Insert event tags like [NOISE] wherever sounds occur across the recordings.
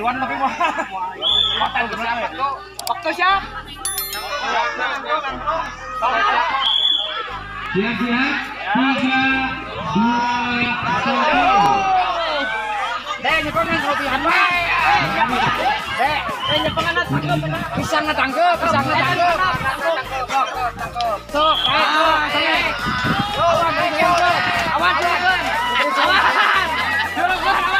duluan tapi mau. Makan duluan ya. Waktu siap. Siap-siap. Tiga, dua, satu. Dek, nyepo nang rotian wae. Dek, eh, nyepo bisa ngetangkep, bisa ngetangkep. Sok, ayo, sok. Awas, eh, awas, awas. Awas, awas.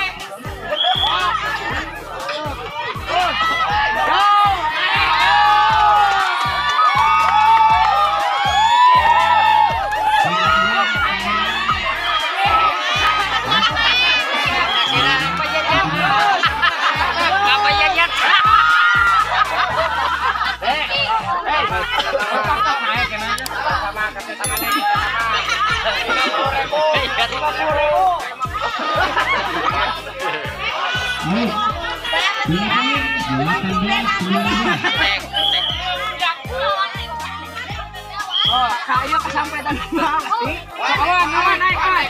Oh, kayo kesampaitan bang. Naik, naik.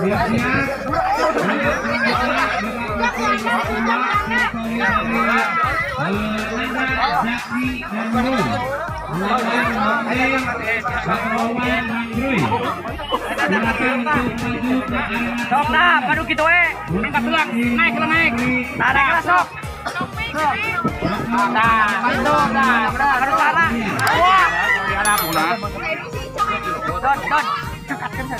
Sok dah, padu kita eh. Angkat naik lah naik. Naik lah sok. Nah, Wah. Sok,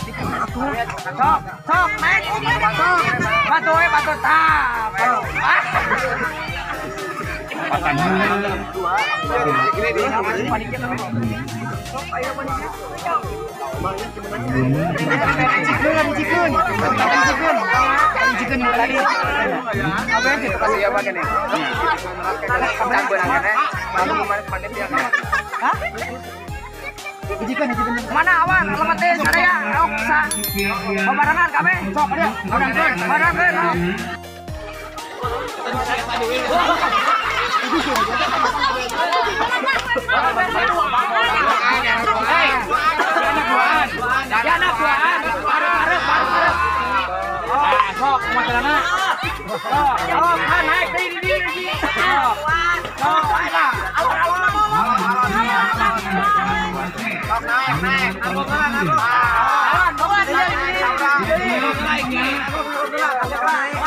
sok. Sok. Batu, eh, batu. Ah. Ya. Oh. Ya anak buahan. Arep, arep, arep, arep. Ah, sok, masalahnya. Sok, sok, ah, naik, di, di, di, di. Sok, sok, naik lah. Awal, awal, awal, awal, awal. Sok, naik, naik. Aku kan, aku. Awan, bawa, di, di, di, di. Naik, naik. Aku bilang, aku naik.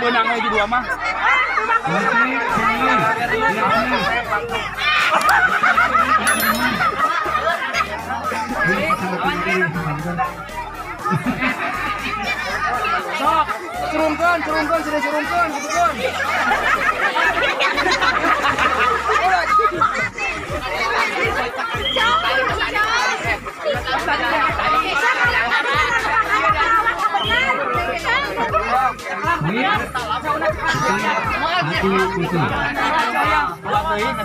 Benang lagi dua mah. Sok, curungkan, curungkan, sudah curungkan, gitu [LAUGHS]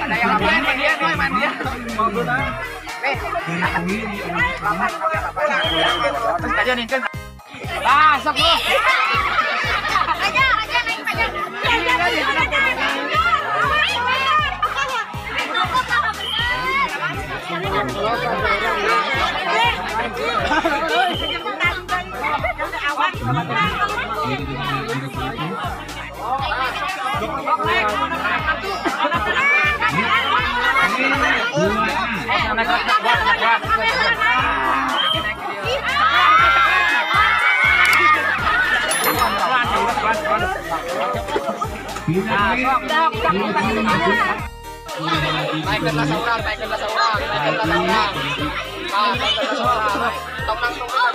Ada yang apa? Main dia, Noy, main dia. Terus aja nih kan. Ah, sok lu. Naikkanlah seorang, naikkanlah seorang, naikkanlah seorang. Ah, naikkanlah seorang. Tong nang tong nang.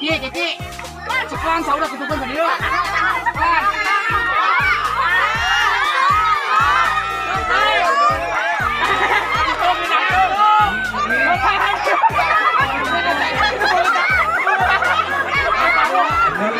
Chị, chị, chị. Chị con cháu được cái tụi con phải đưa. Con.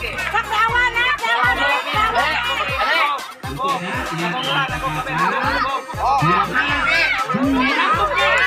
naik, naik.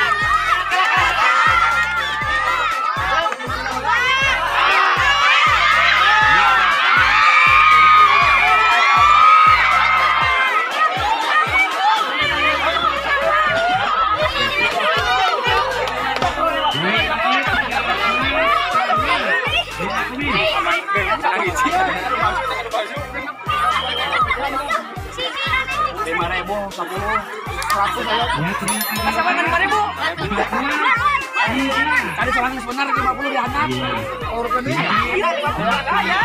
Yang lima ribu? Tadi soalnya sebenar lima puluh dihanap. Urut ini. Iya, ya.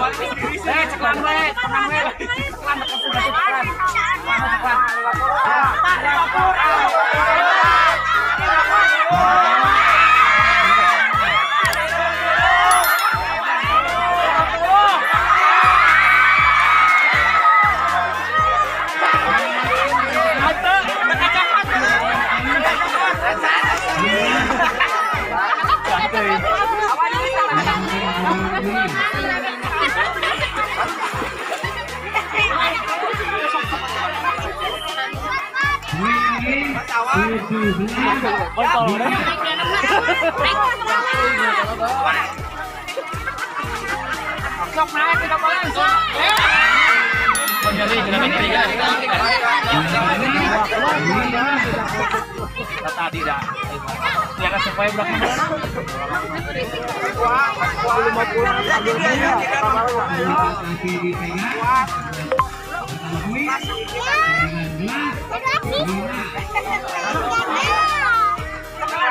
Eh, ceklan we, tenang. Ceklan, ceklan, ceklan, ceklan. Ceklan, Sok naik.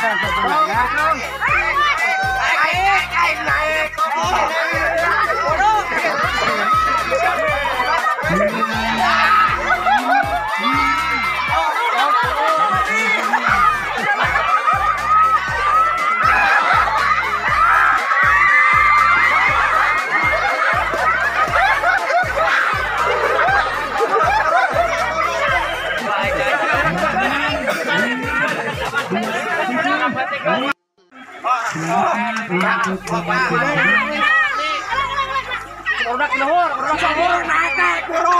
Ceklan deh, ceklan. Ceklan. Produk luhur, produk luhur naik naik buru.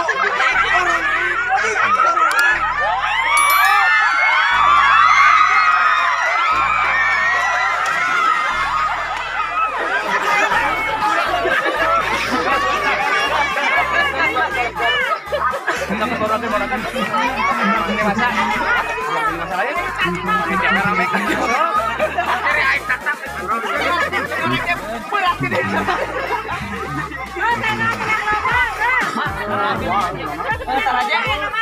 Berat gede.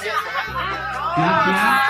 Siap,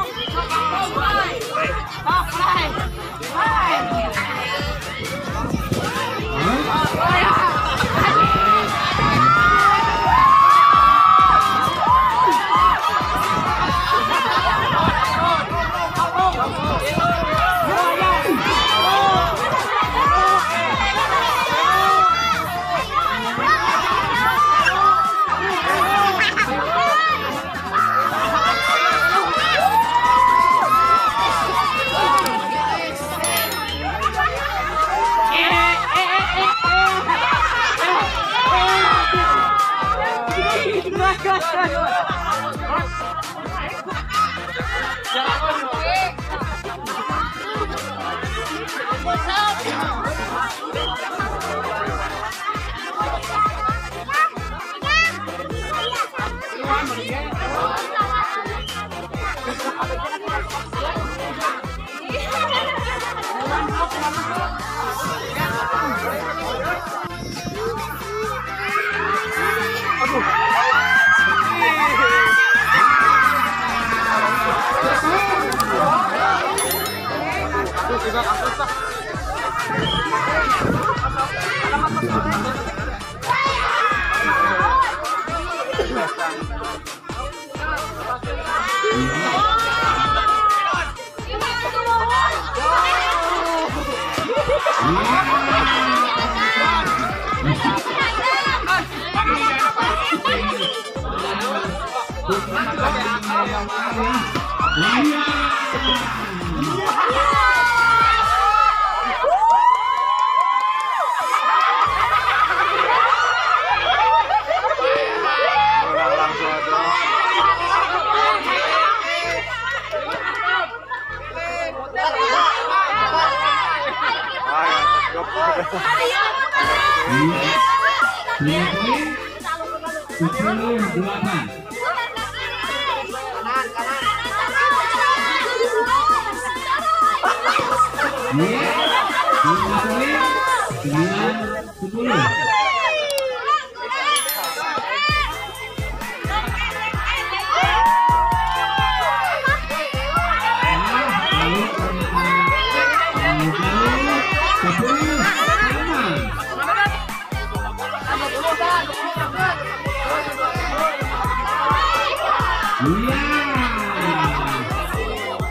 Dua poin. Sepuluh delapan.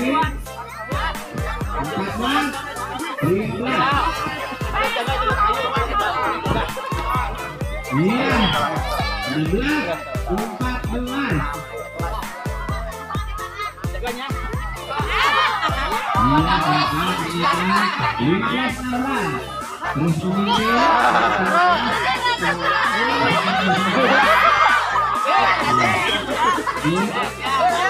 Anwar. Rahman. Iya. Tiga,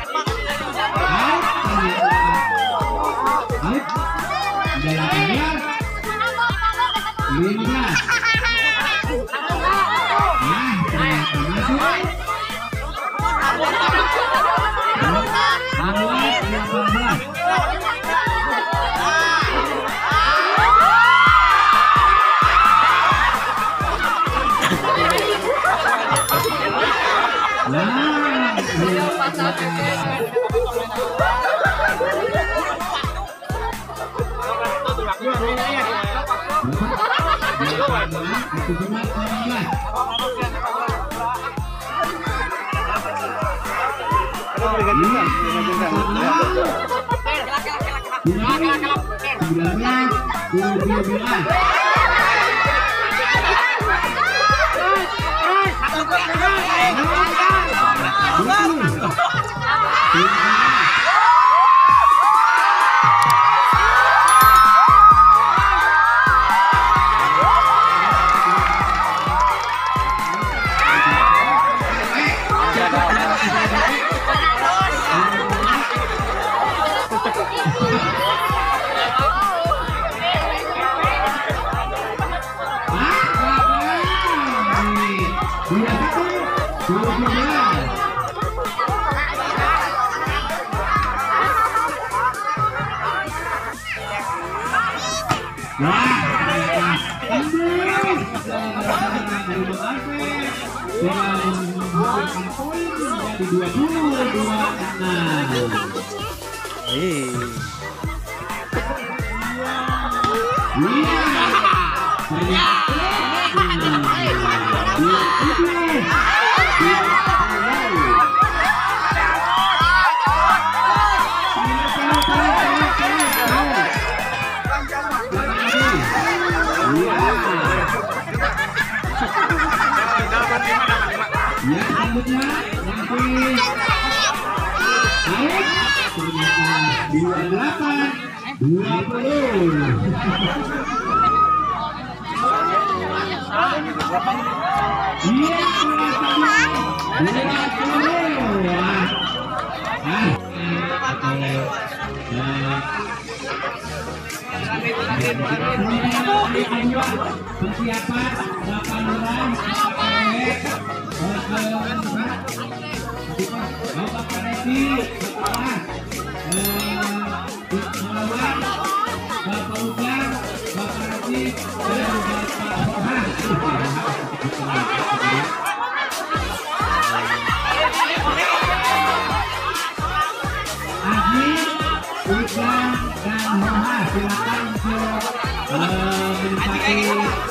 Budiman Samilah. Sembilan belas, dengan poin menjadi 22 26. Hei. rambutnya nanti dua puluh dua puluh. Orang Bapak Kanesi, Kepala, Bapak Bapak Bapak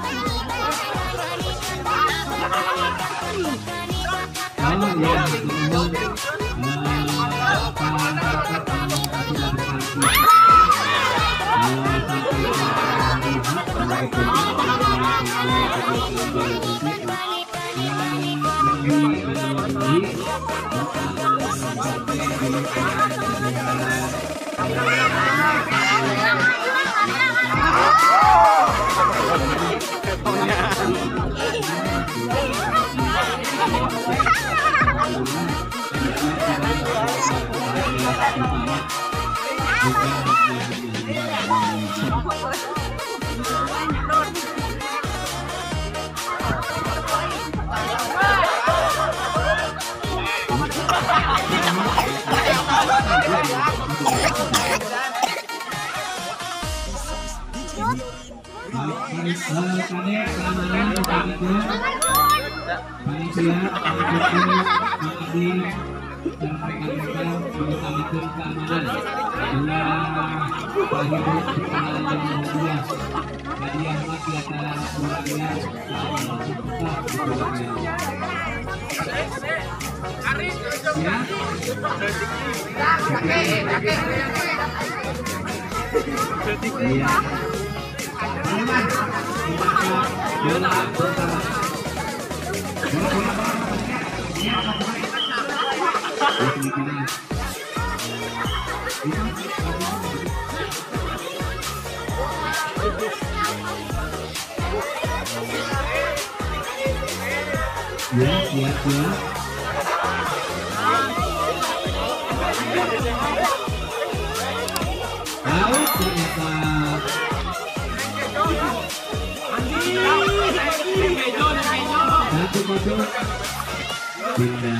Oh, Terima kasih telah! Ya. Ya, ya, ya. Out, ternyata maju pindah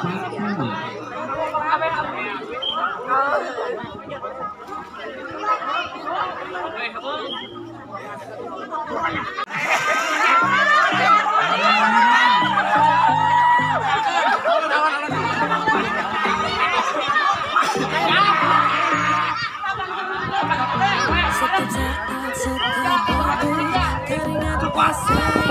Sekejap, sekejap, keringat basah.